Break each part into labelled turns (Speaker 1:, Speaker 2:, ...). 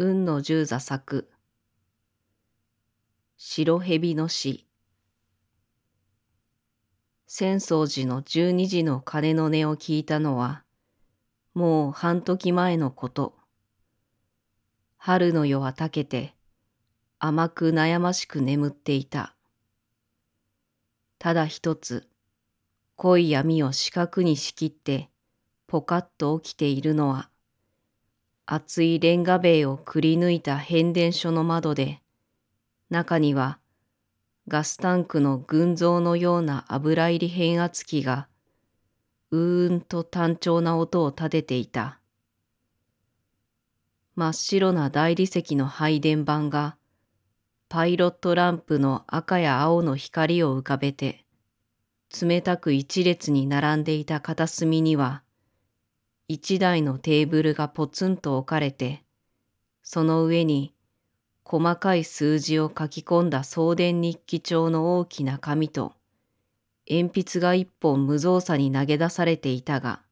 Speaker 1: 雲の十座作。白蛇の死。浅草寺の十二時の鐘の音を聞いたのはもう半時前のこと。春の夜はたけて甘く悩ましく眠っていた。ただ一つ濃い闇を四角に仕切ってポカッと起きているのは厚いレンガ塀をくり抜いた変電所の窓で、中にはガスタンクの群像のような油入り変圧器が、うーんと単調な音を立てていた。真っ白な大理石の配電盤が、パイロットランプの赤や青の光を浮かべて、冷たく一列に並んでいた片隅には、一台のテーブルがポツンと置かれて、その上に細かい数字を書き込んだ送電日記帳の大きな紙と、鉛筆が一本無造作に投げ出されていたが、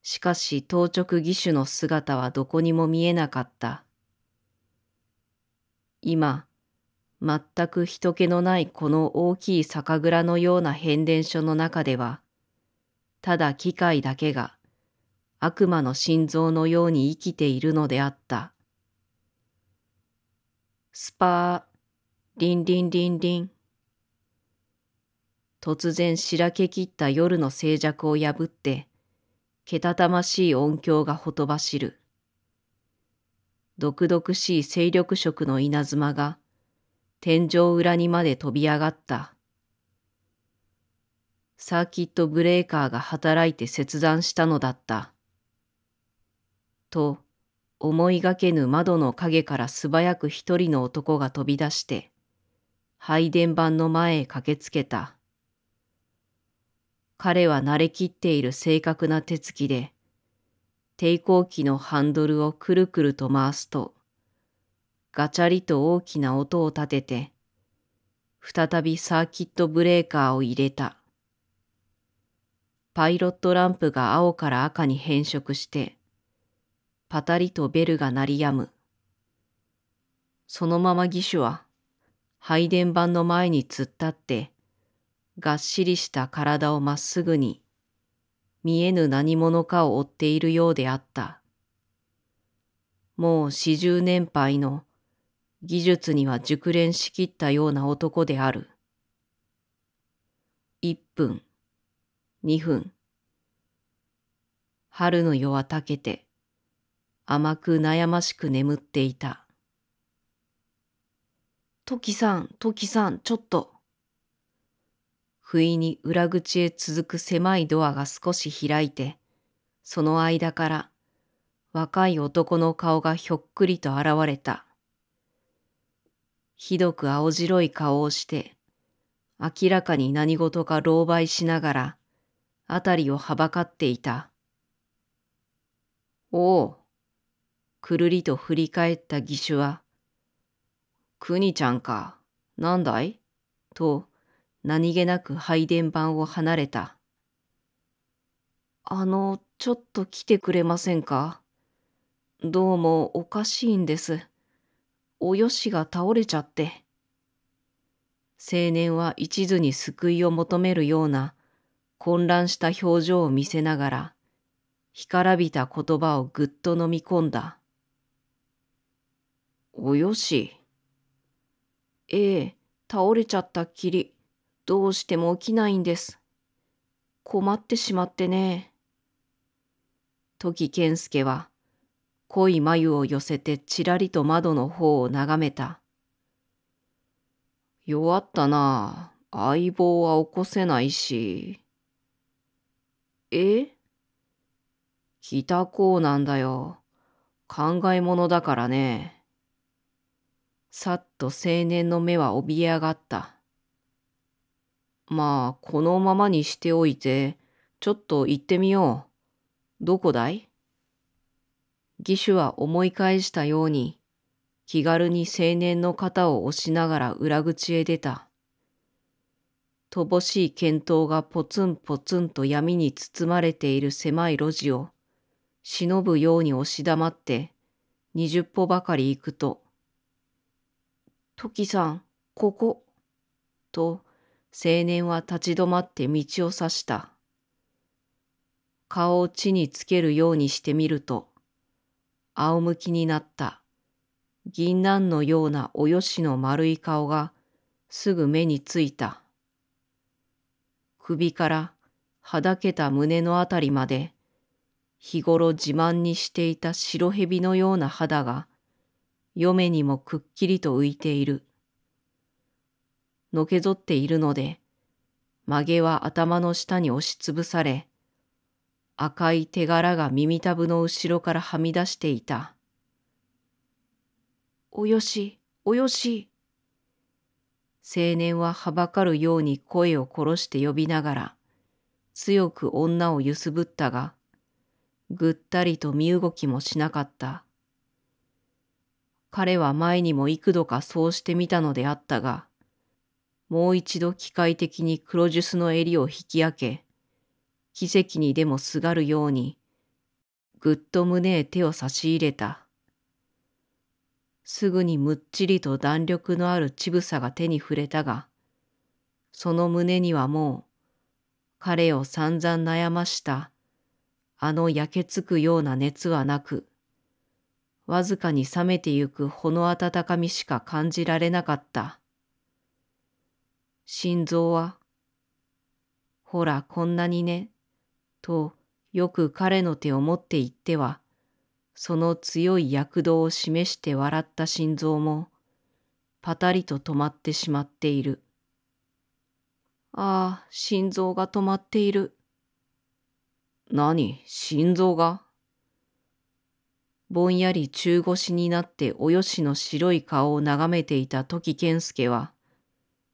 Speaker 1: しかし当直義手の姿はどこにも見えなかった。今、全く人気のないこの大きい酒蔵のような変電所の中では、ただ機械だけが悪魔の心臓のように生きているのであった。スパー、リンリンリンリン。突然しらけきった夜の静寂を破って、けたたましい音響がほとばしる。毒々しい勢力色の稲妻が天井裏にまで飛び上がった。サーキットブレーカーが働いて切断したのだった。と思いがけぬ窓の影から素早く一人の男が飛び出して、配電盤の前へ駆けつけた。彼は慣れきっている正確な手つきで、抵抗器のハンドルをくるくると回すと、ガチャリと大きな音を立てて、再びサーキットブレーカーを入れた。パイロットランプが青から赤に変色して、パタリとベルが鳴り止む。そのまま義手は配電盤の前に突っ立って、がっしりした体をまっすぐに、見えぬ何者かを追っているようであった。もう四十年配の技術には熟練しきったような男である。一分、二分。春の夜はたけて、甘く悩ましく眠っていた。トキさん、トキさん、ちょっと。不意に裏口へ続く狭いドアが少し開いて、その間から若い男の顔がひょっくりと現れた。ひどく青白い顔をして、明らかに何事か狼狽しながら、あたりをはばかっていた。おお、くるりと振り返った義手は、くにちゃんか、なんだい？と何気なく配電盤を離れた。あの、ちょっと来てくれませんか？どうもおかしいんです。およしが倒れちゃって。青年は一途に救いを求めるような混乱した表情を見せながら、干からびた言葉をぐっと飲み込んだ。およし。ええ、倒れちゃったっきり、どうしても起きないんです。困ってしまってね。時健介は、濃い眉を寄せてちらりと窓の方を眺めた。弱ったな相棒は起こせないし。え？北高なんだよ。考え物だからね。さっと青年の目は怯え上がった。まあ、このままにしておいて、ちょっと行ってみよう。どこだい?義手は思い返したように、気軽に青年の肩を押しながら裏口へ出た。乏しい見当がポツンポツンと闇に包まれている狭い路地を、忍ぶように押し黙って、二十歩ばかり行くと、時さん、ここ、と青年は立ち止まって道を指した。顔を地につけるようにしてみると、仰向きになった銀杏のようなおよしの丸い顔がすぐ目についた。首からはだけた胸のあたりまで日頃自慢にしていた白蛇のような肌が嫁にもくっきりと浮いている。のけぞっているので、曲げは頭の下に押しつぶされ、赤い手柄が耳たぶの後ろからはみ出していた。およし、およし。青年ははばかるように声を殺して呼びながら、強く女を揺すぶったが、ぐったりと身動きもしなかった。彼は前にも幾度かそうしてみたのであったが、もう一度機械的に黒ジュスの襟を引き上げ、奇跡にでもすがるように、ぐっと胸へ手を差し入れた。すぐにむっちりと弾力のある乳房が手に触れたが、その胸にはもう、彼を散々悩ましたあの焼けつくような熱はなく、わずかに冷めてゆくほの温かみしか感じられなかった。心臓は、ほらこんなにね、とよく彼の手を持って言っては、その強い躍動を示して笑った心臓も、パタリと止まってしまっている。ああ、心臓が止まっている。何？心臓が？ぼんやり中腰になっておよしの白い顔を眺めていた時健介は、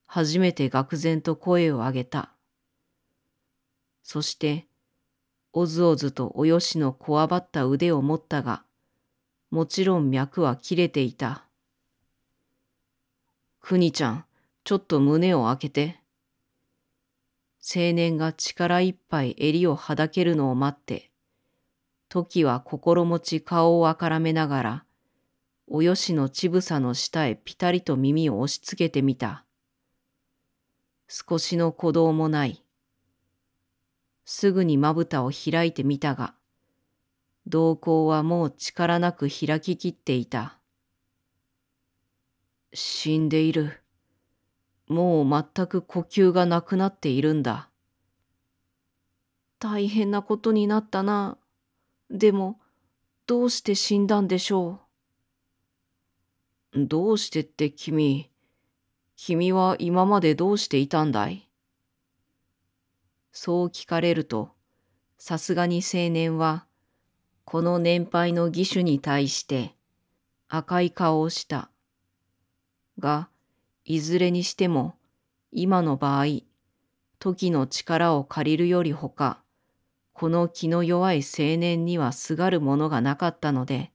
Speaker 1: 初めて愕然と声を上げた。そして、おずおずとおよしのこわばった腕を持ったが、もちろん脈は切れていた。くにちゃん、ちょっと胸を開けて。青年が力いっぱい襟をはだけるのを待って、時は心持ち顔をあからめながら、およしの乳房の下へぴたりと耳を押しつけてみた。少しの鼓動もない。すぐにまぶたを開いてみたが、瞳孔はもう力なく開ききっていた。死んでいる。もう全く呼吸がなくなっているんだ。大変なことになったな。でも、どうして死んだんでしょう？どうしてって君、君は今までどうしていたんだい？そう聞かれると、さすがに青年は、この年配の義手に対して赤い顔をした。が、いずれにしても、今の場合、時の力を借りるよりほか、この気の弱い青年にはすがるものがなかったので、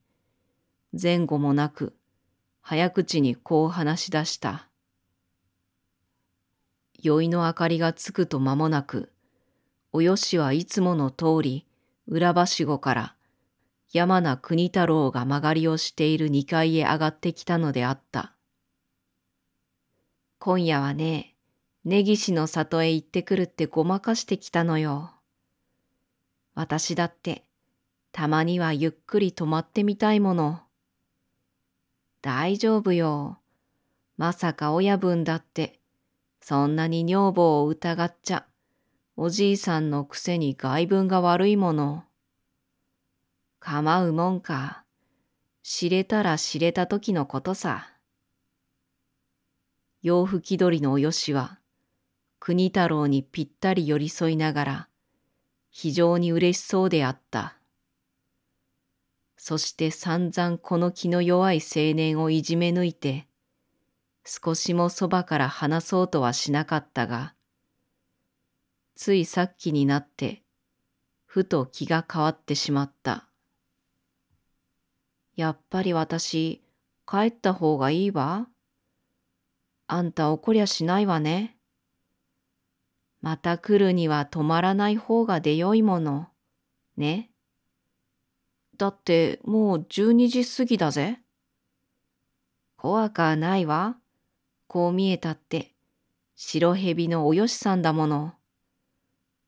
Speaker 1: 前後もなく、早口にこう話し出した。酔いの明かりがつくと間もなく、およしはいつもの通り、裏はしごから山名国太郎が曲がりをしている二階へ上がってきたのであった。今夜はね、根岸の里へ行ってくるってごまかしてきたのよ。私だって、たまにはゆっくり泊まってみたいもの。大丈夫よ。まさか親分だって、そんなに女房を疑っちゃ、おじいさんのくせに外分が悪いもの。構うもんか。知れたら知れた時のことさ。洋服気取りのおよしは、国太郎にぴったり寄り添いながら、非常に嬉しそうであった。そして散々この気の弱い青年をいじめ抜いて、少しもそばから離そうとはしなかったが、ついさっきになって、ふと気が変わってしまった。やっぱり私、帰った方がいいわ。あんた怒りゃしないわね。また来るには止まらない方が出よいもの。ね。だってもう十二時過ぎだぜ。怖かないわ。こう見えたって、白蛇のおよしさんだもの。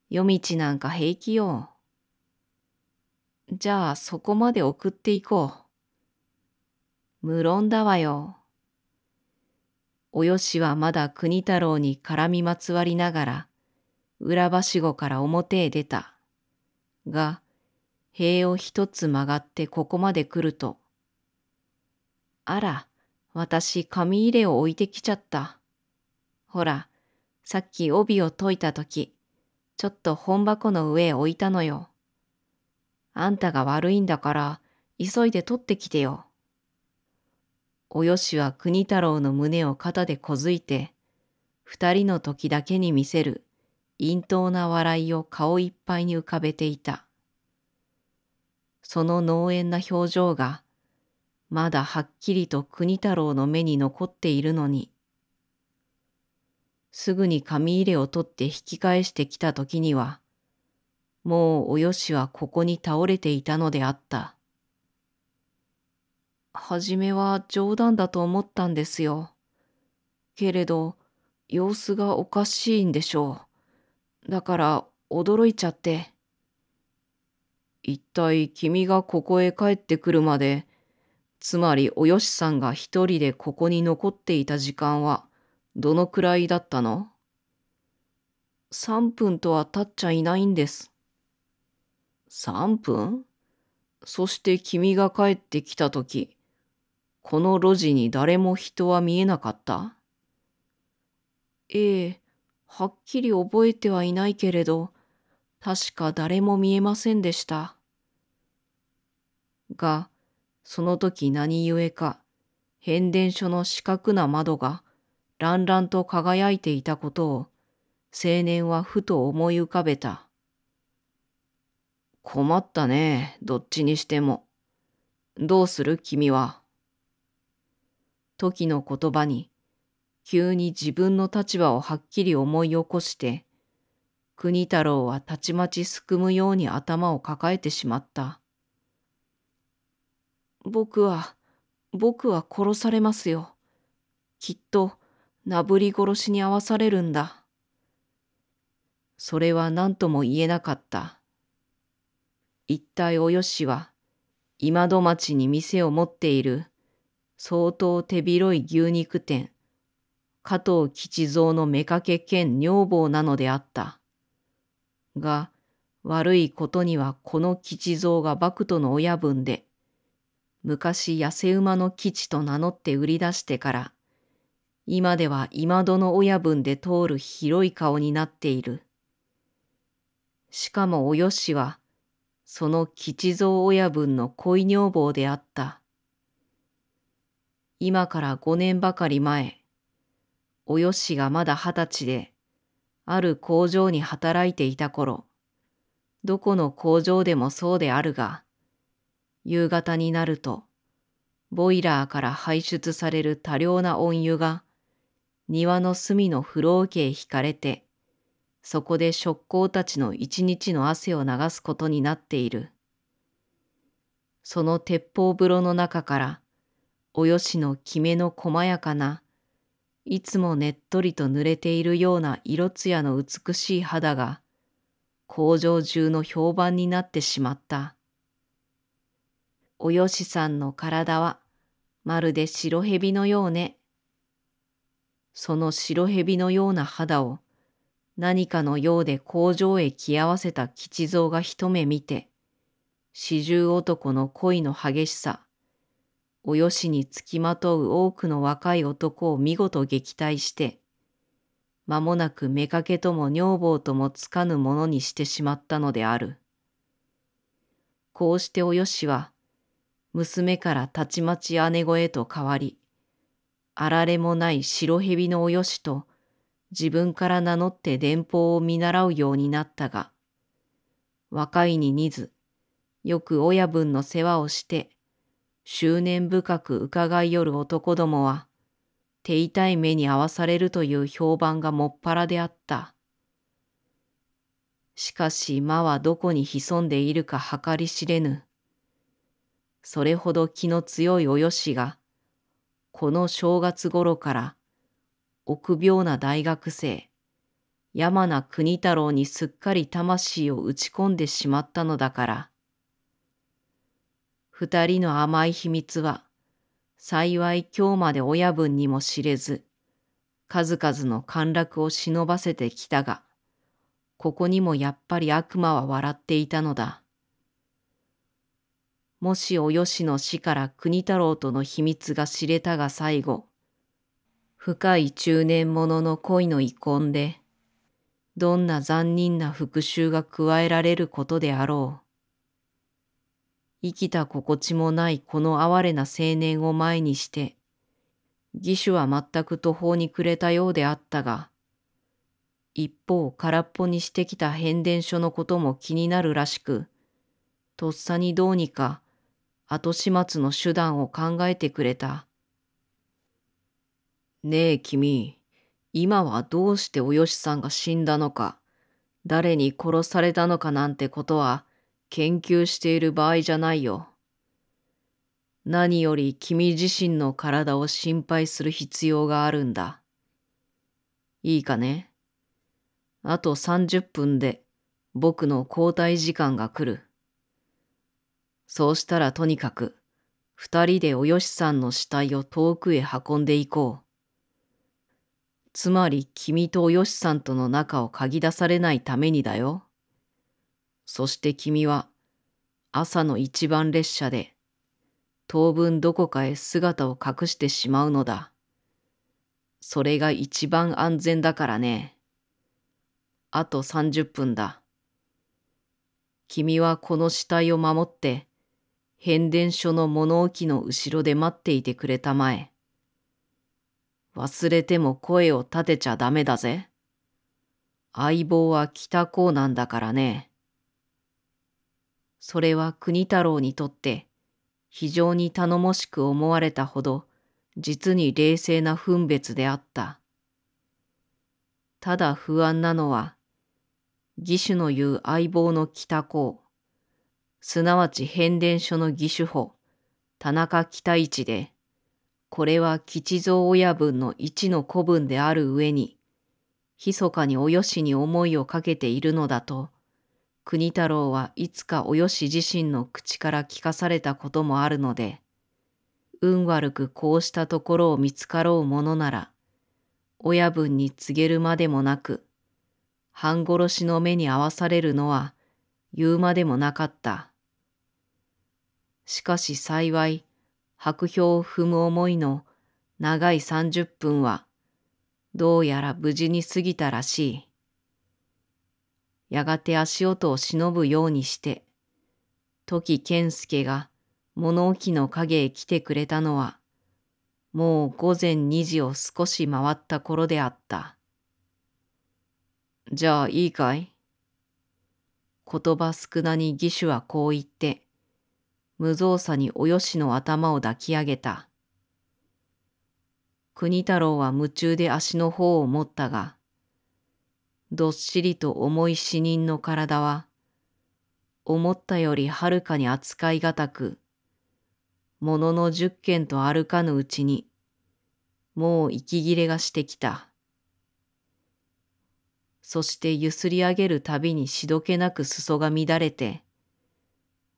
Speaker 1: 夜道なんか平気よ。じゃあそこまで送っていこう。無論だわよ。およしはまだ国太郎に絡みまつわりながら、裏はしごから表へ出た。が、塀を一つ曲がってここまで来ると、あら、私紙入れを置いてきちゃった。ほら、さっき帯を解いたとき、ちょっと本箱の上へ置いたのよ。あんたが悪いんだから、急いで取ってきてよ。およしは国太郎の胸を肩でこづいて、二人の時だけに見せる陰頭な笑いを顔いっぱいに浮かべていた。その農園な表情が、まだはっきりと国太郎の目に残っているのに、すぐに紙入れを取って引き返してきた時には、もうおよしはここに倒れていたのであった。はじめは冗談だと思ったんですよ。けれど、様子がおかしいんでしょう。だから驚いちゃって。一体君がここへ帰ってくるまで、つまりおよしさんが一人でここに残っていた時間はどのくらいだったの？三分とは経っちゃいないんです。三分？そして君が帰ってきたとき、この路地に誰も人は見えなかった？ええ、はっきり覚えてはいないけれど、確か誰も見えませんでした。が、その時何故か、変電所の四角な窓が、らんらんと輝いていたことを、青年はふと思い浮かべた。困ったね、どっちにしても。どうする君は。時の言葉に、急に自分の立場をはっきり思い起こして、国太郎はたちまちすくむように頭を抱えてしまった。僕は、僕は殺されますよ。きっと、なぶり殺しに遭わされるんだ。それは何とも言えなかった。一体およしは、今戸町に店を持っている、相当手広い牛肉店、加藤吉蔵の妾兼女房なのであった。が、悪いことにはこの吉蔵が幕都の親分で、昔痩せ馬の吉と名乗って売り出してから、今では今戸の親分で通る広い顔になっている。しかもおよしは、その吉蔵親分の恋女房であった。今から五年ばかり前、およしがまだ二十歳で、ある工場に働いていた頃、どこの工場でもそうであるが、夕方になると、ボイラーから排出される多量な温油が、庭の隅の風呂桶へ引かれて、そこで職工たちの一日の汗を流すことになっている。その鉄砲風呂の中から、およしのきめの細やかな、いつもねっとりと濡れているような色艶の美しい肌が工場中の評判になってしまった。およしさんの体はまるで白蛇のようね。その白蛇のような肌を何かのようで工場へ着合わせた吉蔵が一目見て、四十男の恋の激しさ、およしにつきまとう多くの若い男を見事撃退して、間もなく妾とも女房ともつかぬものにしてしまったのである。こうしておよしは、娘からたちまち姉子へと変わり、あられもない白蛇のおよしと自分から名乗って電報を見習うようになったが、若いに似ず、よく親分の世話をして、執念深く伺いよる男どもは、手痛い目に遭わされるという評判がもっぱらであった。しかし魔はどこに潜んでいるか計り知れぬ。それほど気の強いおよしが、この正月頃から臆病な大学生、山名国太郎にすっかり魂を打ち込んでしまったのだから。二人の甘い秘密は、幸い今日まで親分にも知れず、数々の陥落を忍ばせてきたが、ここにもやっぱり悪魔は笑っていたのだ。もしおよしの死から国太郎との秘密が知れたが最後、深い中年者の恋の遺恨で、どんな残忍な復讐が加えられることであろう。生きた心地もないこの哀れな青年を前にして、義手は全く途方に暮れたようであったが、一方空っぽにしてきた変電所のことも気になるらしく、とっさにどうにか後始末の手段を考えてくれた。ねえ君、今はどうしておよしさんが死んだのか、誰に殺されたのかなんてことは研究している場合じゃないよ。何より君自身の体を心配する必要があるんだ。いいかね？あと30分で僕の交代時間が来る。そうしたらとにかく二人でおよしさんの死体を遠くへ運んでいこう。つまり君とおよしさんとの仲を嗅ぎ出されないためにだよ。そして君は朝の一番列車で当分どこかへ姿を隠してしまうのだ。それが一番安全だからね。あと30分だ。君はこの死体を守って変電所の物置の後ろで待っていてくれたまえ。忘れても声を立てちゃダメだぜ。相棒は北高なんだからね。それは国太郎にとって非常に頼もしく思われたほど実に冷静な分別であった。ただ不安なのは義手の言う相棒の北高、すなわち変電所の義手法、田中北一で、これは吉蔵親分の一の子分である上に、密かにおよしに思いをかけているのだと、国太郎はいつかおよし自身の口から聞かされたこともあるので、運悪くこうしたところを見つかろうものなら、親分に告げるまでもなく、半殺しの目に合わされるのは言うまでもなかった。しかし幸い、白氷を踏む思いの長い三十分は、どうやら無事に過ぎたらしい。やがて足音を忍ぶようにして、時健介が物置の影へ来てくれたのは、もう午前二時を少し回った頃であった。じゃあいいかい？言葉少なに義手はこう言って、無造作におよしの頭を抱き上げた。国太郎は夢中で足の方を持ったが、どっしりと重い死人の体は、思ったよりはるかに扱いがたく、ものの十件と歩かぬうちに、もう息切れがしてきた。そしてゆすり上げるたびにしどけなく裾が乱れて、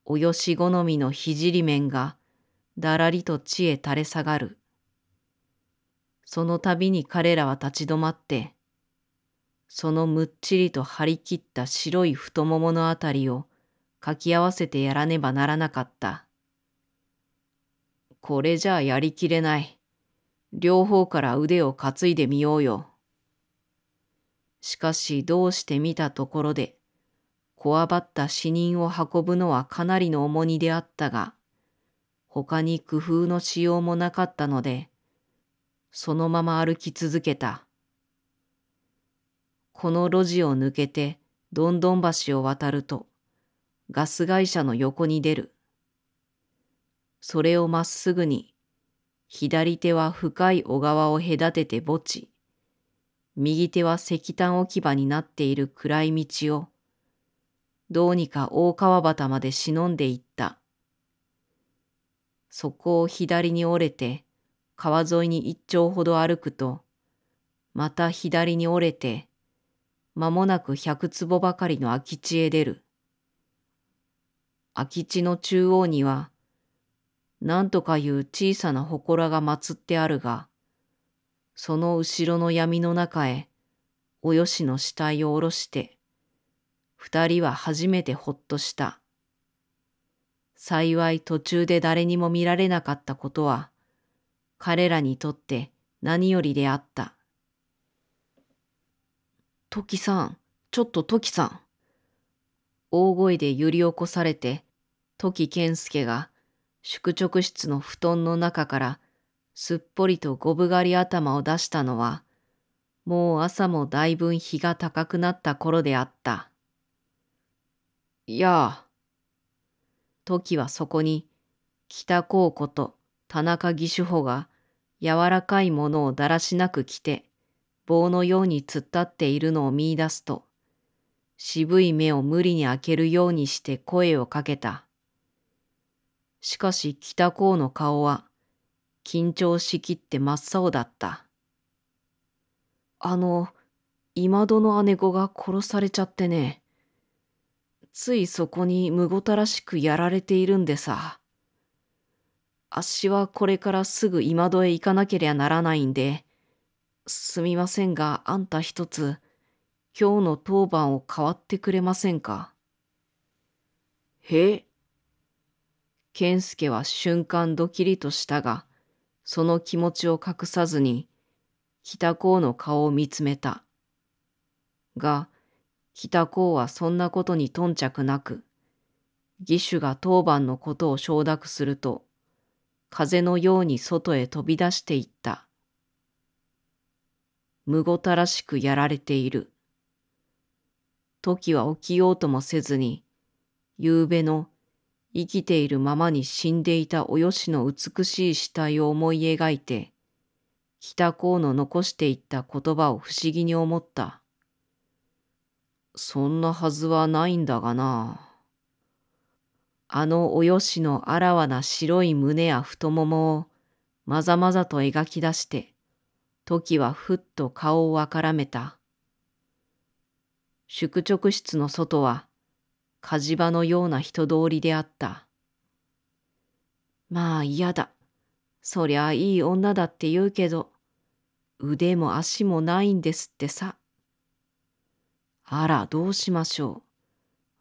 Speaker 1: およし好みの聖面がだらりと地へ垂れ下がる。そのたびに彼らは立ち止まって、そのむっちりと張り切った白い太もものあたりをかき合わせてやらねばならなかった。これじゃあやりきれない。両方から腕を担いでみようよ。しかしどうして見たところで、こわばった死人を運ぶのはかなりの重荷であったが、他に工夫のしようもなかったので、そのまま歩き続けた。この路地を抜けてどんどん橋を渡るとガス会社の横に出る。それをまっすぐに左手は深い小川を隔てて墓地、右手は石炭置き場になっている暗い道をどうにか大川端まで忍んでいった。そこを左に折れて川沿いに一丁ほど歩くと、また左に折れて、間もなく百坪ばかりの空き地へ出る。空き地の中央には、何とかいう小さな祠が祀ってあるが、その後ろの闇の中へ、およしの死体を下ろして、二人は初めてほっとした。幸い途中で誰にも見られなかったことは、彼らにとって何よりであった。トキさん、ちょっとトキさん。大声で揺り起こされて、トキ健介が宿直室の布団の中からすっぽりとゴブ狩り頭を出したのは、もう朝もだいぶん日が高くなった頃であった。いやあ。時はそこに北高子と田中義手法が柔らかいものをだらしなく着て棒のように突っ立っているのを見出すと渋い目を無理に開けるようにして声をかけた。しかし北高の顔は緊張しきって真っ青だった。あの、今戸の姉子が殺されちゃってね。ついそこにむごたらしくやられているんでさ。あっしはこれからすぐ今戸へ行かなけりゃならないんで、すみませんがあんた一つ、今日の当番を代わってくれませんか？へえ。健介は瞬間ドキリとしたが、その気持ちを隠さずに、北高の顔を見つめた。が、北高はそんなことに頓着なく、義手が当番のことを承諾すると、風のように外へ飛び出していった。むごたらしくやられている。時は起きようともせずに、夕べの生きているままに死んでいたおよしの美しい死体を思い描いて、北高の残していった言葉を不思議に思った。そんなはずはないんだがな。あのおよしのあらわな白い胸や太ももをまざまざと描き出して、時はふっと顔をあからめた。宿直室の外は火事場のような人通りであった。まあ嫌だ。そりゃいい女だって言うけど、腕も足もないんですってさ。あら、どうしましょ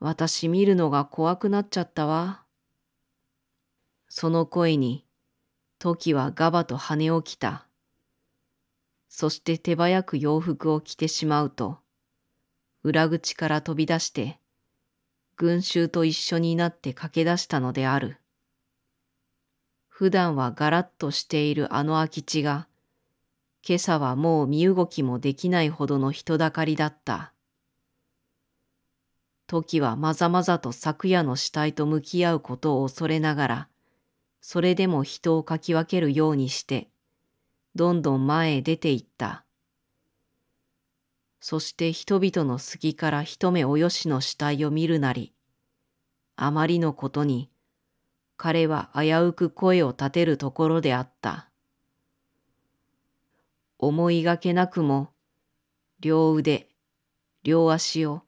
Speaker 1: う。私見るのが怖くなっちゃったわ。その声に、時はガバと羽をきた。そして手早く洋服を着てしまうと、裏口から飛び出して、群衆と一緒になって駆け出したのである。普段はガラッとしているあの空き地が、今朝はもう身動きもできないほどの人だかりだった。時はまざまざと昨夜の死体と向き合うことを恐れながら、それでも人をかき分けるようにして、どんどん前へ出て行った。そして人々の隙から一目およしの死体を見るなり、あまりのことに、彼は危うく声を立てるところであった。思いがけなくも、両腕、両足を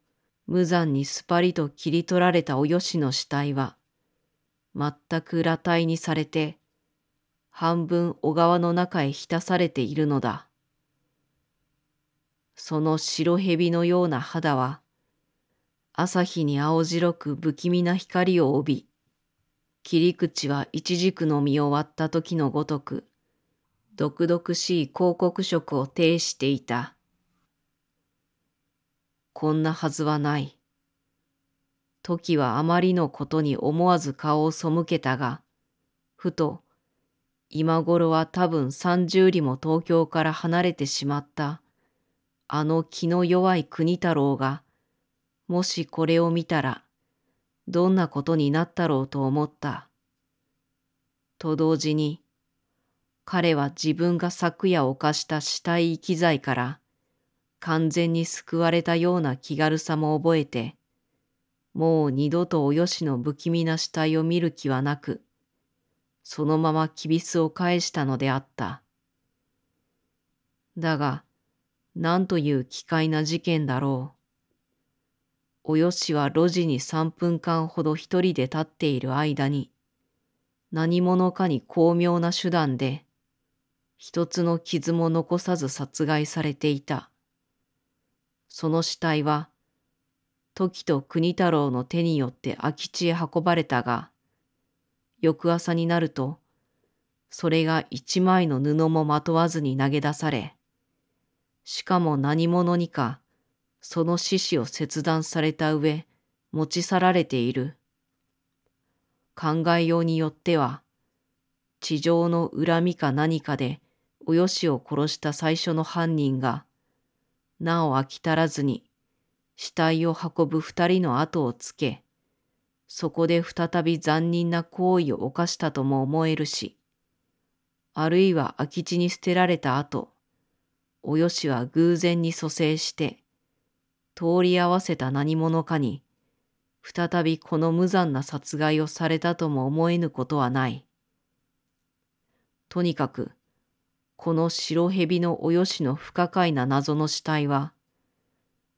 Speaker 1: 無残にすぱりと切り取られたおよしの死体は、全く裸体にされて、半分小川の中へ浸されているのだ。その白蛇のような肌は、朝日に青白く不気味な光を帯び、切り口は一軸の実を割った時のごとく、毒々しい広告色を呈していた。こんなはずはない。時はあまりのことに思わず顔を背けたが、ふと、今頃は多分三十里も東京から離れてしまった、あの気の弱い国太郎が、もしこれを見たら、どんなことになったろうと思った。と同時に、彼は自分が昨夜犯した死体遺棄罪から、完全に救われたような気軽さも覚えて、もう二度とおよしの不気味な死体を見る気はなく、そのままきびすを返したのであった。だが、なんという奇怪な事件だろう。およしは路地に三分間ほど一人で立っている間に、何者かに巧妙な手段で、一つの傷も残さず殺害されていた。その死体は、時と国太郎の手によって空き地へ運ばれたが、翌朝になると、それが一枚の布もまとわずに投げ出され、しかも何者にか、その獅子を切断された上、持ち去られている。考えようによっては、地上の恨みか何かで、およしを殺した最初の犯人が、なお飽き足らずに、死体を運ぶ二人の後をつけ、そこで再び残忍な行為を犯したとも思えるし、あるいは空き地に捨てられた後、およしは偶然に蘇生して、通り合わせた何者かに、再びこの無残な殺害をされたとも思えぬことはない。とにかく、この白蛇のおよしの不可解な謎の死体は、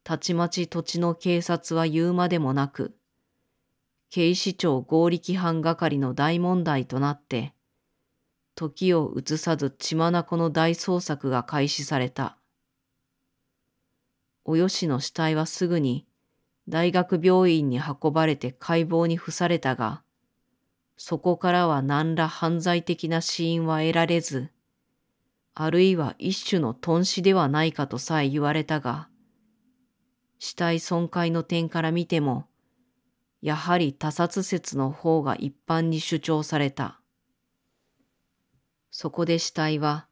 Speaker 1: たちまち土地の警察は言うまでもなく、警視庁合力班係の大問題となって、時を移さず血眼の大捜索が開始された。およしの死体はすぐに大学病院に運ばれて解剖に付されたが、そこからは何ら犯罪的な死因は得られず、あるいは一種の頓死ではないかとさえ言われたが、死体損壊の点から見ても、やはり他殺説の方が一般に主張された。そこで死体は、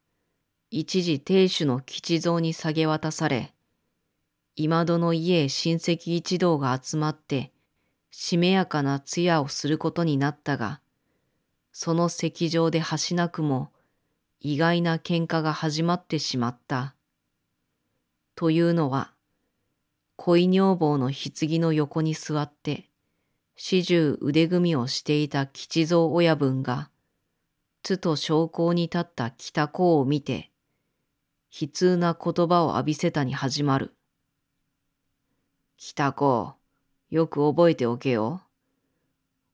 Speaker 1: 一時亭主の吉蔵に下げ渡され、今戸の家へ親戚一同が集まって、しめやかな通夜をすることになったが、その席上で橋なくも意外な喧嘩が始まってしまった。というのは、恋女房の棺の横に座って、始終腕組みをしていた吉蔵親分が、つと昇降に立った北公を見て、悲痛な言葉を浴びせたに始まる。北子、よく覚えておけよ。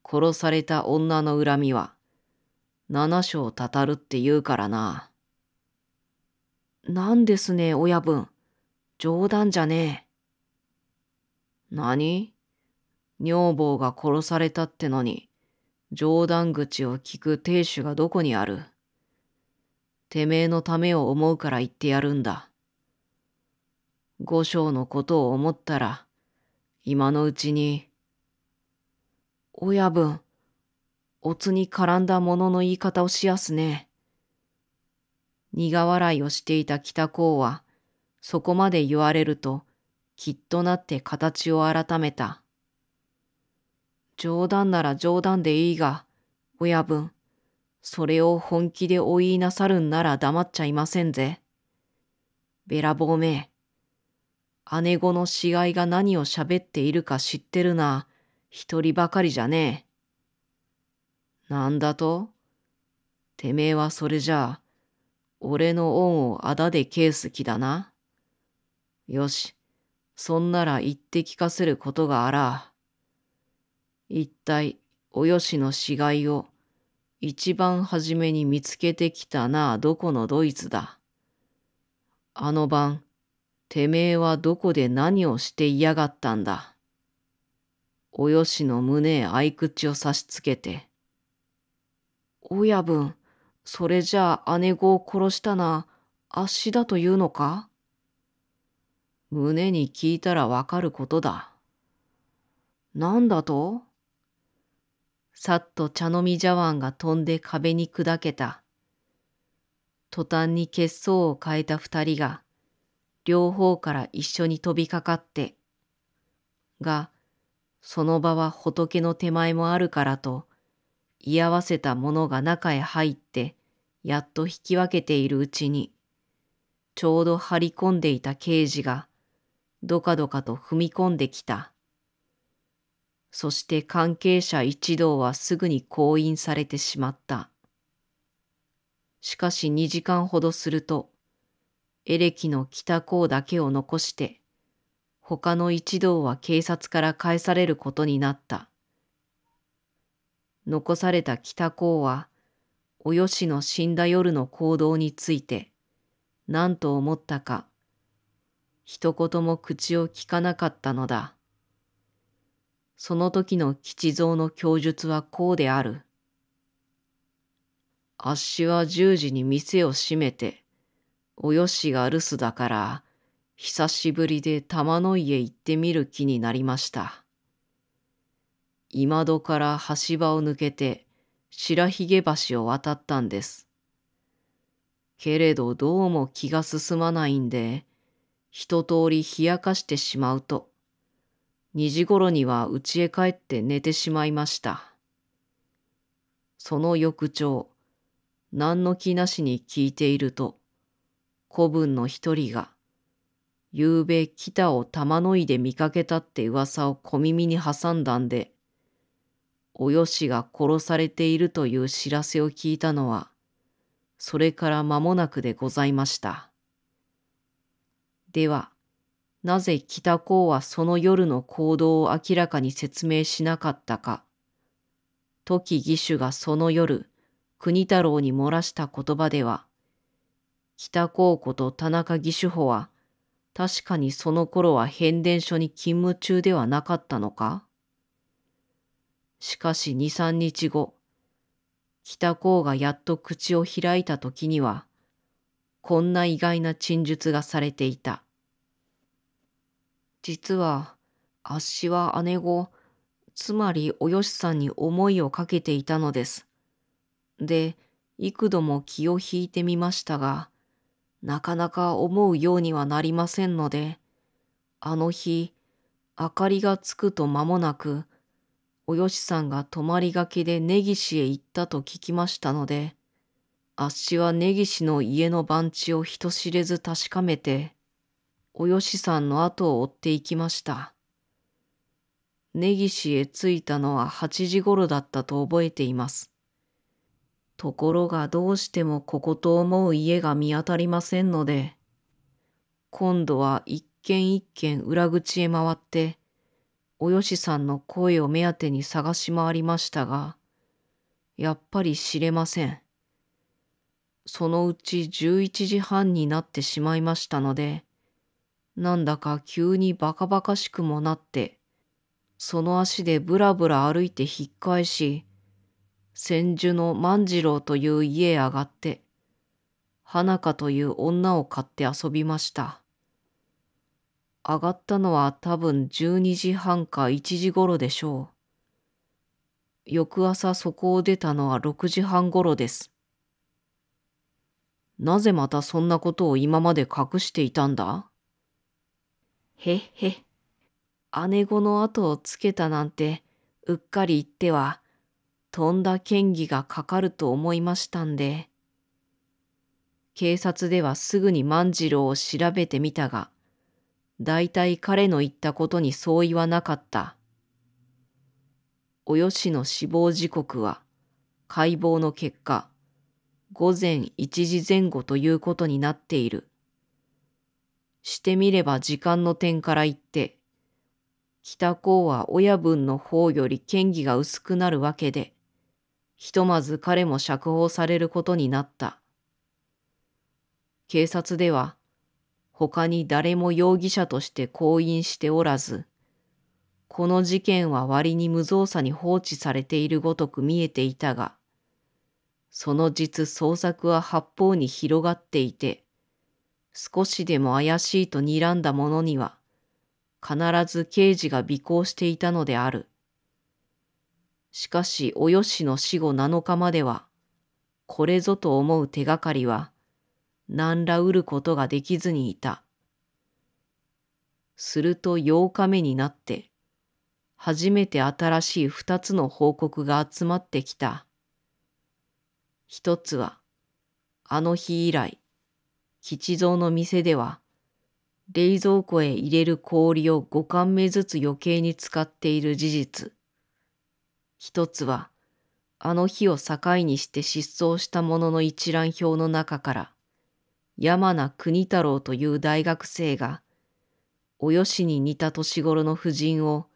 Speaker 1: 殺された女の恨みは、七章たたるって言うからな。
Speaker 2: なんですね、親分。冗談じゃね
Speaker 1: え。何？女房が殺されたってのに、冗談口を聞く亭主がどこにあるてめえのためを思うから言ってやるんだ。五章のことを思ったら、今のうちに。
Speaker 2: 親分、おつに絡んだものの言い方をしやすね。
Speaker 1: 苦笑いをしていた北公は、そこまで言われると、きっとなって形を改めた。
Speaker 2: 冗談なら冗談でいいが、親分、それを本気でお言いなさるんなら黙っちゃいませんぜ。べらぼうめ姉子の死骸が何を喋っているか知ってるな。一人ばかりじゃね
Speaker 1: え。なんだと？てめえはそれじゃあ、俺の恩をあだで返す気だな。よし、そんなら言って聞かせることがあら。一体、およしの死骸を一番初めに見つけてきたなあどこのドイツだ？あの晩、てめえはどこで何をしていやがったんだ？およしの胸へ合口を差しつけて。
Speaker 2: 親分、それじゃあ姉子を殺したな、あっしだというのか？
Speaker 1: 胸に聞いたらわかることだ。
Speaker 2: なんだと？
Speaker 1: さっと茶飲み茶碗が飛んで壁に砕けた。途端に血相を変えた二人が、両方から一緒に飛びかかって、が、その場は仏の手前もあるからと、居合わせた者が中へ入って、やっと引き分けているうちに、ちょうど張り込んでいた刑事が、どかどかと踏み込んできた。そして関係者一同はすぐに降院されてしまった。
Speaker 2: しかし2時間ほどすると、エレキの北港だけを残して、他の一同は警察から返されることになった。残された北港は、およしの死んだ夜の行動について、何と思ったか、一言も口を聞かなかったのだ。その時の吉蔵の供述はこうである。あっしは十時に店を閉めて、およしが留守だから、久しぶりで玉の家行ってみる気になりました。今戸から橋場を抜けて白髭橋を渡ったんです。けれどどうも気が進まないんで、一通り冷やかしてしまうと、二時頃には家へ帰って寝てしまいました。その翌朝、何の気なしに聞いていると、子分の一人が、夕べ北を玉の井で見かけたって噂を小耳に挟んだんで、およしが殺されているという知らせを聞いたのは、それから間もなくでございました。では、なぜ北公はその夜の行動を明らかに説明しなかったか。時義手がその夜、国太郎に漏らした言葉では、北高子と田中義手法は、確かにその頃は変電所に勤務中ではなかったのかしかし二三日後、北高がやっと口を開いた時には、こんな意外な陳述がされていた。実は、あっしは姉子、つまりおよしさんに思いをかけていたのです。で、幾度も気を引いてみましたが、なかなか思うようにはなりませんので、あの日、明かりがつくと間もなく、およしさんが泊まりがけで根岸へ行ったと聞きましたので、あっしは根岸の家の番地を人知れず確かめて、およしさんの後を追って行きました。根岸へ着いたのは8時頃だったと覚えています。ところがどうしてもここと思う家が見当たりませんので、今度は一軒一軒裏口へ回って、およしさんの声を目当てに探し回りましたが、やっぱり知れません。そのうち11時半になってしまいましたので、なんだか急にバカバカしくもなって、その足でぶらぶら歩いて引っ返し、千住の万次郎という家へ上がって、花香という女を買って遊びました。上がったのは多分12時半か1時頃でしょう。翌朝そこを出たのは6時半頃です。なぜまたそんなことを今まで隠していたんだ？へっへ。姉子の後をつけたなんてうっかり言っては、とんだ嫌疑がかかると思いましたんで。警察ではすぐに万次郎を調べてみたが、大体彼の言ったことに相違はなかった。およしの死亡時刻は解剖の結果、午前1時前後ということになっている。してみれば時間の点から言って、北公は親分の方より嫌疑が薄くなるわけで、ひとまず彼も釈放されることになった。警察では、他に誰も容疑者として降院しておらず、この事件は割に無造作に放置されているごとく見えていたが、その実捜索は八方に広がっていて、少しでも怪しいと睨んだ者には、必ず刑事が尾行していたのである。しかし、およしの死後7日までは、これぞと思う手がかりは、何ら得ることができずにいた。すると8日目になって、初めて新しい二つの報告が集まってきた。一つは、あの日以来、吉蔵の店では、冷蔵庫へ入れる氷を5缶目ずつ余計に使っている事実。一つは、
Speaker 1: あの日を境にして失踪した者の一覧表の中から山名国太郎という大学生がおよしに似た年頃の婦人を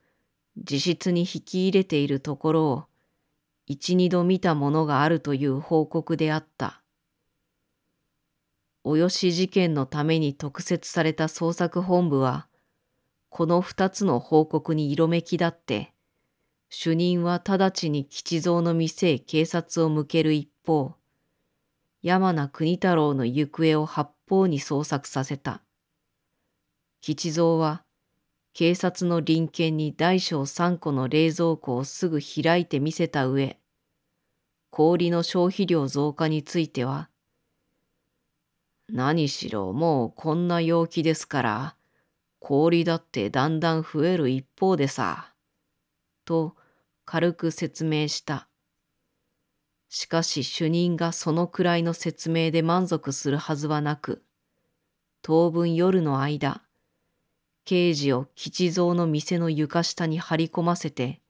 Speaker 1: 自室に引き入れているところを一二度見たものがあるという報告であった。およし事件のために特設された捜索本部は、この二つの報告に色めきだって、主任は直ちに吉蔵の店へ警察を向ける一方、山名国太郎の行方を八方に捜索させた。吉蔵は、警察の臨検に大小三個の冷蔵庫をすぐ開いて見せた上、氷の消費量増加については、何しろもうこんな陽気ですから、氷だってだんだん増える一方でさ。と軽く説明した。しかし主任がそのくらいの説明で満足するはずはなく、当分夜の間、刑事を吉蔵の店の床下に張り込ませて、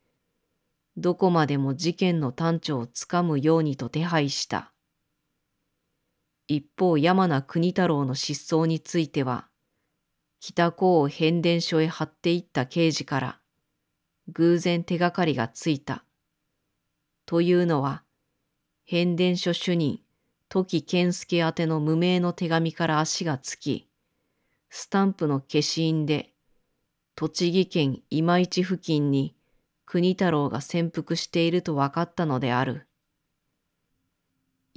Speaker 1: どこまでも事件の端緒をつかむようにと手配した。一方山名国太郎の失踪については、北港を変電所へ張っていった刑事から、偶然手がかりがついた。というのは、変電所主任、時健介宛ての無名の手紙から足がつき、スタンプの消印で、栃木県今市付近に国太郎が潜伏していると分かったのである。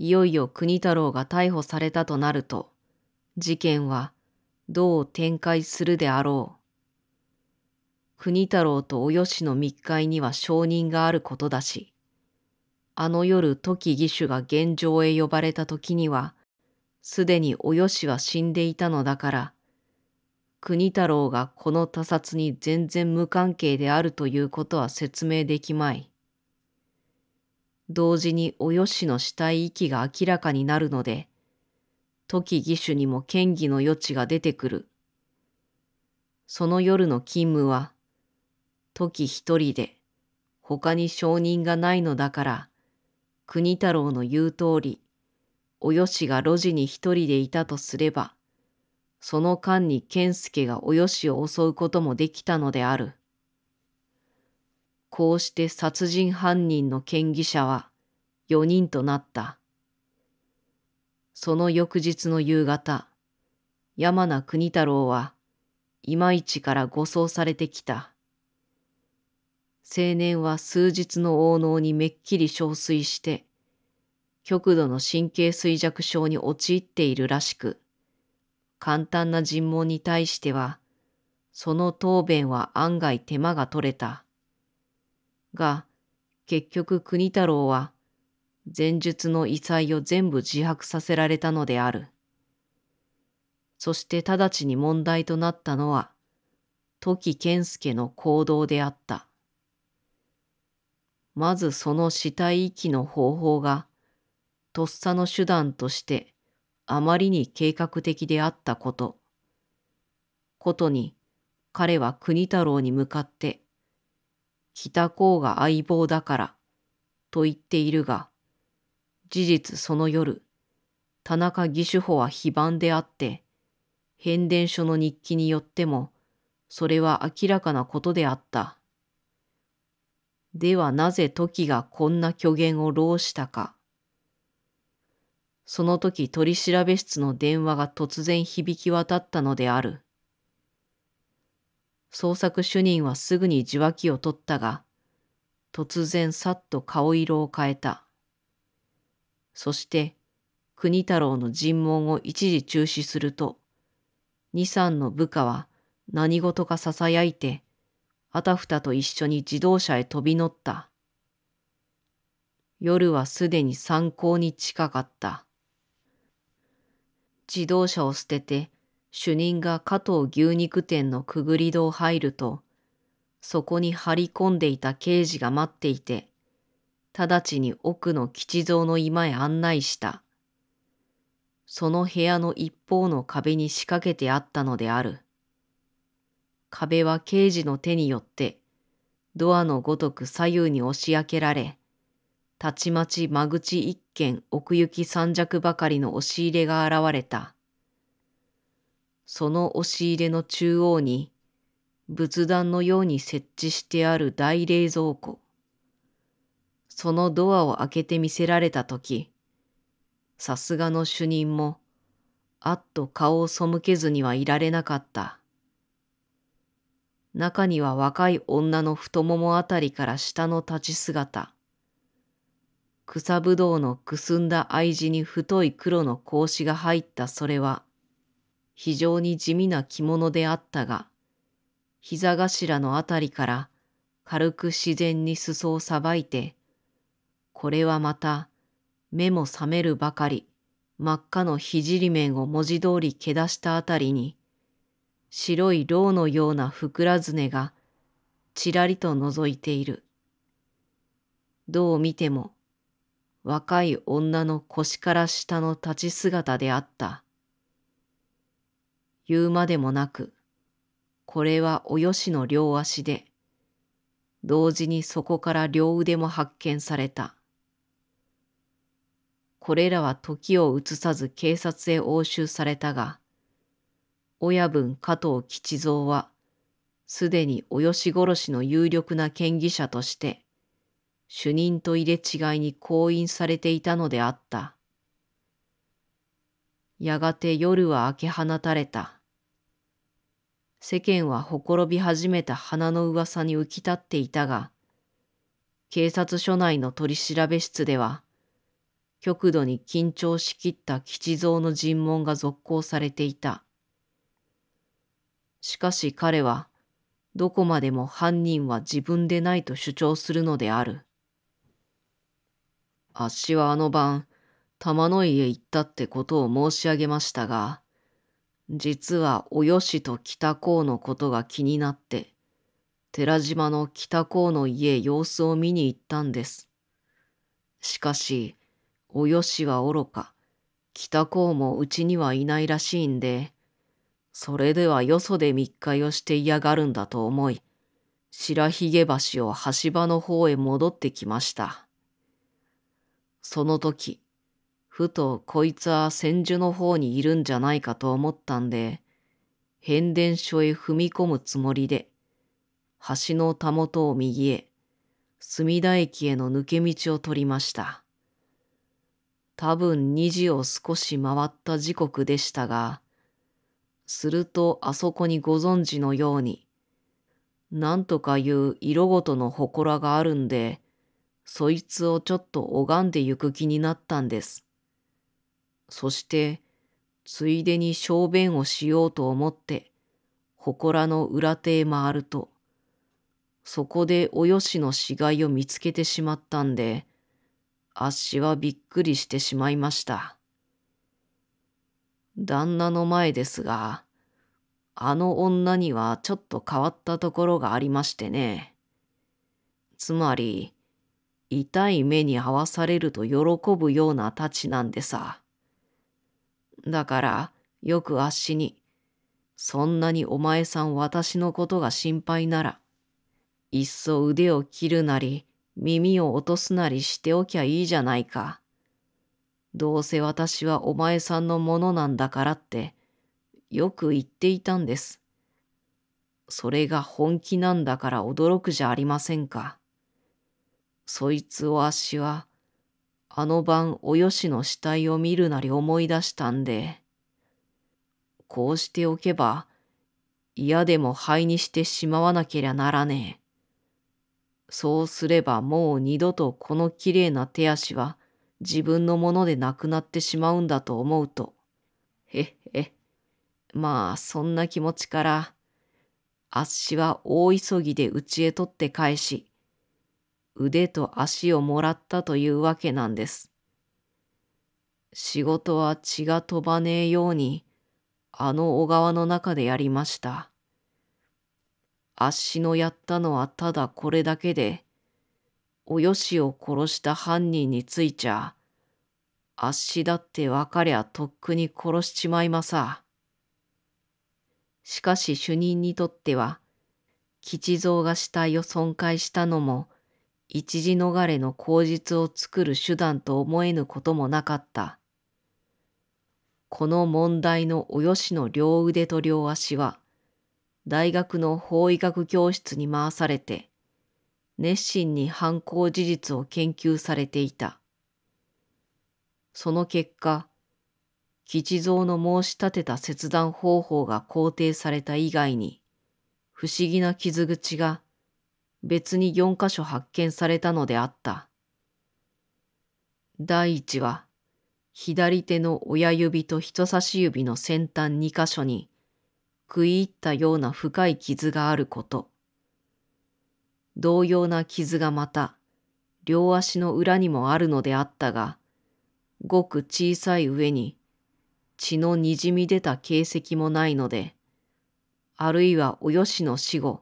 Speaker 1: いよいよ国太郎が逮捕されたとなると、事件はどう展開するであろう。国太郎とおよしの密会には証人があることだし、あの夜時義手が現状へ呼ばれた時には、すでにおよしは死んでいたのだから、国太郎がこの他殺に全然無関係であるということは説明できまい。同時におよしの死体遺棄が明らかになるので、時義手にも嫌疑の余地が出てくる。その夜の勤務は、時一人で、他に証人がないのだから、国太郎の言う通り、およしが路地に一人でいたとすれば、その間に健介がおよしを襲うこともできたのである。こうして殺人犯人の嫌疑者は4人となった。その翌日の夕方、山名国太郎は今市から護送されてきた。青年は数日の応能にめっきり憔悴して、極度の神経衰弱症に陥っているらしく、簡単な尋問に対しては、その答弁は案外手間が取れた。が、結局国太郎は前述の異彩を全部自白させられたのである。そして直ちに問題となったのは、時健介の行動であった。まずその死体遺棄の方法が、とっさの手段としてあまりに計画的であったこと。ことに彼は国太郎に向かって北高が相棒だからと言っているが、事実その夜、田中義手法は非番であって、変電所の日記によっても、それは明らかなことであった。ではなぜ時がこんな虚言を浪したか。その時取調室の電話が突然響き渡ったのである。捜索主任はすぐに受話器を取ったが、突然さっと顔色を変えた。そして、国太郎の尋問を一時中止すると、二三の部下は何事か囁いて、あたふたと一緒に自動車へ飛び乗った。夜はすでに参考に近かった。自動車を捨てて主任が加藤牛肉店のくぐり戸を入ると、そこに張り込んでいた刑事が待っていて、直ちに奥の吉蔵の居間へ案内した。その部屋の一方の壁に仕掛けてあったのである。壁は刑事の手によって、ドアのごとく左右に押し開けられ、たちまち間口一軒奥行き三尺ばかりの押し入れが現れた。その押し入れの中央に仏壇のように設置してある大冷蔵庫。そのドアを開けて見せられたとき、さすがの主任も、あっと顔を背けずにはいられなかった。中には若い女の太ももあたりから下の立ち姿。草ぶどうのくすんだ愛地に太い黒の格子が入ったそれは、非常に地味な着物であったが、膝頭のあたりから軽く自然に裾をさばいて、これはまた目も覚めるばかり真っ赤の聖面を文字通りけ出したあたりに、白い牢のようなふくらずねがちらりと覗いている。どう見ても若い女の腰から下の立ち姿であった。言うまでもなく、これはおよしの両足で、同時にそこから両腕も発見された。これらは時を移さず警察へ押収されたが、親分加藤吉蔵は、すでにおよし殺しの有力な嫌疑者として、主任と入れ違いに降院されていたのであった。やがて夜は明け放たれた。世間はほころび始めた花の噂に浮き立っていたが、警察署内の取り調べ室では、極度に緊張しきった吉蔵の尋問が続行されていた。しかし彼は、どこまでも犯人は自分でないと主張するのである。あっしはあの晩、玉の井へ行ったってことを申し上げましたが、実はおよしと北高のことが気になって、寺島の北高の家様子を見に行ったんです。しかし、およしは愚か、北高もうちにはいないらしいんで、それではよそで密会をして嫌がるんだと思い、白髭橋を橋場の方へ戻ってきました。その時、ふとこいつは千住の方にいるんじゃないかと思ったんで、変電所へ踏み込むつもりで、橋のたもとを右へ、墨田駅への抜け道を取りました。多分2時を少し回った時刻でしたが、するとあそこにご存知のように、なんとかいう色ごとの祠があるんで、そいつをちょっと拝んでゆく気になったんです。そして、ついでに小便をしようと思って、祠の裏手へ回ると、そこでおよしの死骸を見つけてしまったんで、あっしはびっくりしてしまいました。旦那の前ですが、あの女にはちょっと変わったところがありましてね。つまり、痛い目に合わされると喜ぶようなたちなんでさ。だからよくあっしに、そんなにお前さん私のことが心配なら、いっそ腕を切るなり耳を落とすなりしておきゃいいじゃないか。どうせ私はお前さんのものなんだからって、よく言っていたんです。それが本気なんだから驚くじゃありませんか。そいつをあっしは、あの晩およしの死体を見るなり思い出したんで、こうしておけば、嫌でも灰にしてしまわなけりゃならねえ。そうすればもう二度とこのきれいな手足は自分のものでなくなってしまうんだと思うと、へっへ、まあそんな気持ちから、あっしは大急ぎで家へ取って返し、腕と足をもらったというわけなんです。仕事は血が飛ばねえように、あの小川の中でやりました。あっしのやったのはただこれだけで、およしを殺した犯人についちゃ、あっしだって分かりゃとっくに殺しちまいまさ。しかし主任にとっては、吉蔵が死体を損壊したのも、
Speaker 2: 一時逃れの口実を作る手段と思えぬこともなかった。この問題のおよしの両腕と両足は、大学の法医学教室に回されて、熱心に犯行事実を研究されていた。その結果、吉蔵の申し立てた切断方法が肯定された以外に、不思議な傷口が別に4箇所発見されたのであった。第一は、左手の親指と人差し指の先端2箇所に食い入ったような深い傷があること。同様な傷がまた両足の裏にもあるのであったが、ごく小さい上に血のにじみ出た形跡もないので、あるいはおよしの死後、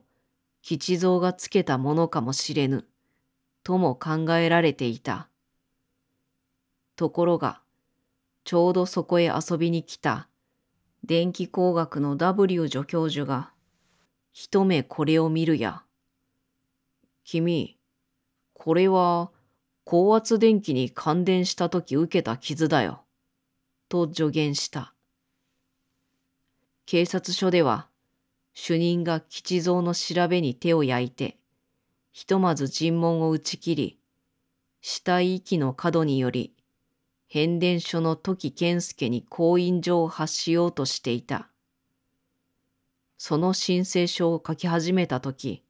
Speaker 2: 吉蔵がつけたものかもしれぬ、とも考えられていた。ところが、ちょうどそこへ遊びに来た電気工学の W 助教授が、一目これを見るや。君、これは高圧電気に感電した時受けた傷だよ。と助言した。警察署では、主任が吉蔵の調べに手を焼いて、ひとまず尋問を打ち切り、死体遺棄の角により、変電所の時健介に婚姻状を発しようとしていた。その申請書を書き始めた時、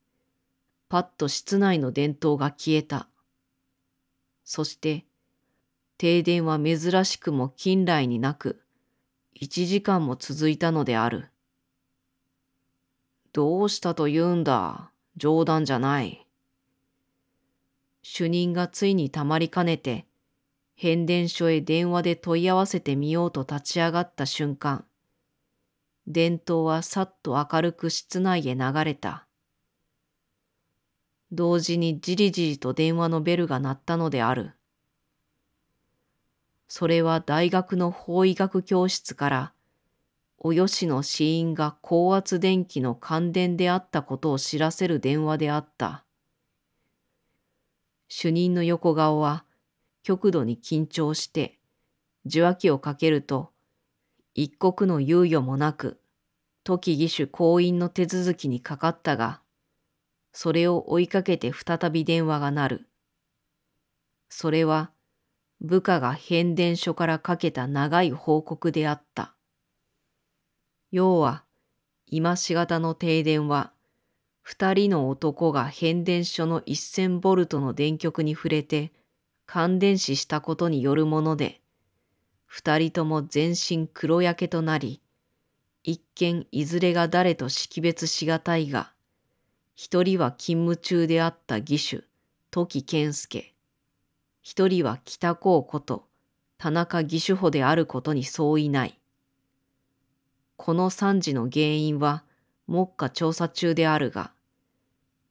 Speaker 2: パッと室内の電灯が消えた。そして、停電は珍しくも近来になく、一時間も続いたのである。どうしたと言うんだ？冗談じゃない。主任がついにたまりかねて、変電所へ電話で問い合わせてみようと立ち上がった瞬間、電灯はさっと明るく室内へ流れた。同時にじりじりと電話のベルが鳴ったのである。それは大学の法医学教室からおよしの死因が高圧電気の感電であったことを知らせる電話であった。主任の横顔は極度に緊張して受話器をかけると一刻の猶予もなく時義手婚姻の手続きにかかったがそれを追いかけて再び電話が鳴る。それは部下が変電所からかけた長い報告であった。要は、今しがたの停電は、二人の男が変電所の1000ボルトの電極に触れて感電死したことによるもので、二人とも全身黒焼けとなり、一見いずれが誰と識別しがたいが、一人は勤務中であった義手、時健介、一人は北高こと田中義手補であることに相違ない。この惨事の原因は目下調査中であるが、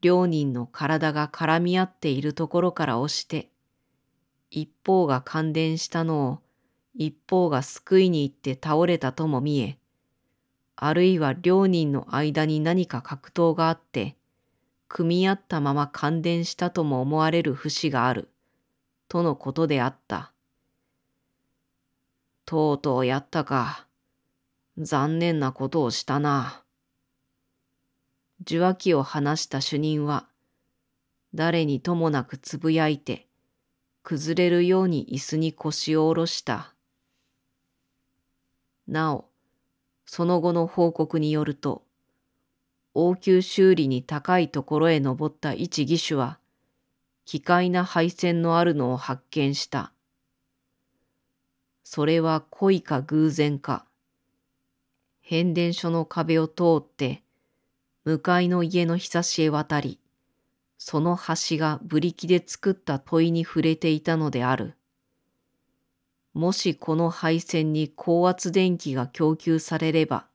Speaker 2: 両人の体が絡み合っているところから押して、一方が感電したのを一方が救いに行って倒れたとも見え、あるいは両人の間に何か格闘があって、組み合ったまま感電したとも思われる節がある、とのことであった。とうとうやったか。残念なことをしたな。受話器を離した主任は、誰にともなくつぶやいて、崩れるように椅子に腰を下ろした。なお、その後の報告によると、応急修理に高いところへ登った一義手は、奇怪な配線のあるのを発見した。それは恋か偶然か、変電所の壁を通って向かいの家のひさしへ渡り、その端がブリキで作った問いに触れていたのである。もしこの配線に高圧電気が供給されれば、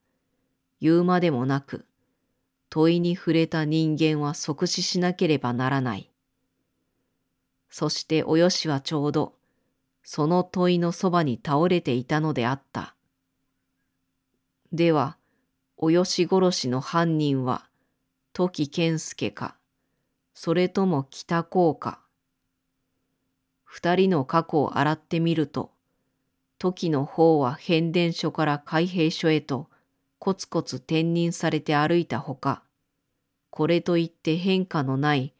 Speaker 2: 言うまでもなく、問いに触れた人間は即死しなければならない。そしておよしはちょうど、その問いのそばに倒れていたのであった。では、およし殺しの犯人は、時健介か、それとも北高か。二人の過去を洗ってみると、時の方は変電所から海兵所へとコツコツ転任されて歩いたほか、これといって変化のない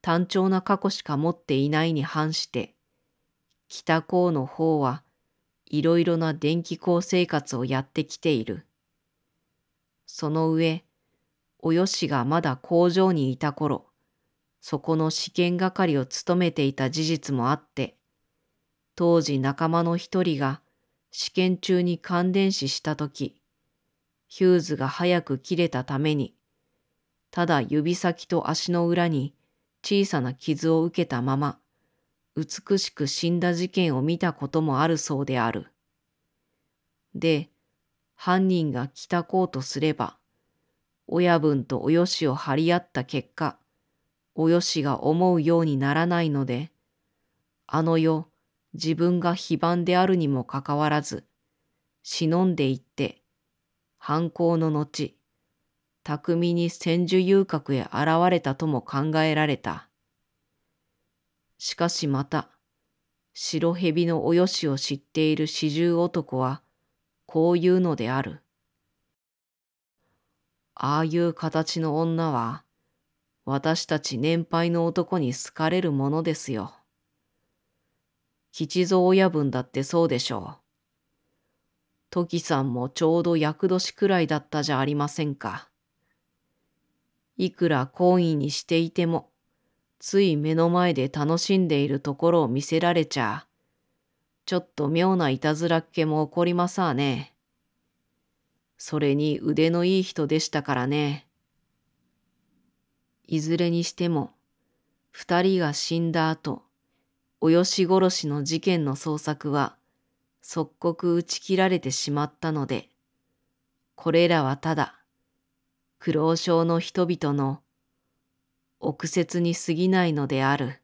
Speaker 2: 単調な過去しか持っていないに反して、北高の方はいろいろな電気工生活をやってきている。その上、およしがまだ工場にいた頃、そこの試験係を務めていた事実もあって、当時仲間の一人が試験中に感電死した時、ヒューズが早く切れたために、ただ指先と足の裏に小さな傷を受けたまま、美しく死んだ事件を見たこともあるそうである。で、犯人が来たこうとすれば、親分とおよしを張り合った結果、およしが思うようにならないので、あの世、自分が非番であるにもかかわらず、忍んでいって、犯行の後、巧みに千住遊郭へ現れたとも考えられた。しかしまた、白蛇のおよしを知っている四十男は、こう言うのである。ああいう形の女は、私たち年配の男に好かれるものですよ。吉蔵親分だってそうでしょう。時さんもちょうど厄年くらいだったじゃありませんか。いくら懇意にしていても、つい目の前で楽しんでいるところを見せられちゃ、ちょっと妙ないたずらっ気も起こりますわね。それに腕のいい人でしたからね。いずれにしても、二人が死んだ後、およし殺しの事件の捜索は、即刻打ち切られてしまったので、これらはただ、苦労症の人々の臆説に過ぎないのである。